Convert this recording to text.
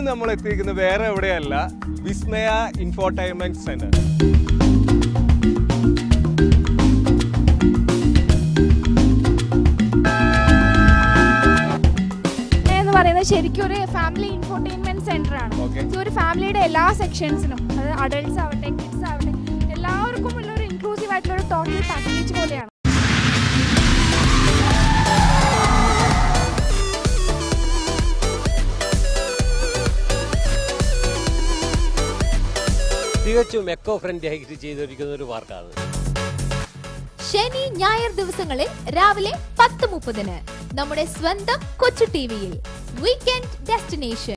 ഇന്ന് നമ്മൾ എത്തിയിരിക്കുന്നത് വേറെ എവിടെയല്ല വിസ്മയ ഇൻഫോർടൈൻമെന്റ് സെന്റർ പറയുന്നത് ശരിക്കും ഒരു ഫാമിലി ഇൻഫോർടൈൻമെന്റ് സെന്റർ ആണ്. ഒരു ഫാമിലിയുടെ എല്ലാ സെക്ഷൻസിനും അതായത് അഡൾട്ട്സ് ആവട്ടെ കിഡ്സ് ആവട്ടെ തികച്ചും എക്കോ ഫ്രണ്ട്ലി ആയിട്ട് ചെയ്തിരിക്കുന്ന ഒരു പാർക്കാണ് ശനി ഞായർ ദിവസങ്ങളിൽ രാവിലെ പത്ത് മുപ്പതിന് നമ്മുടെ സ്വന്തം കൊച്ചു ടിവിയിൽ വീക്കെൻഡ് ഡെസ്റ്റിനേഷൻ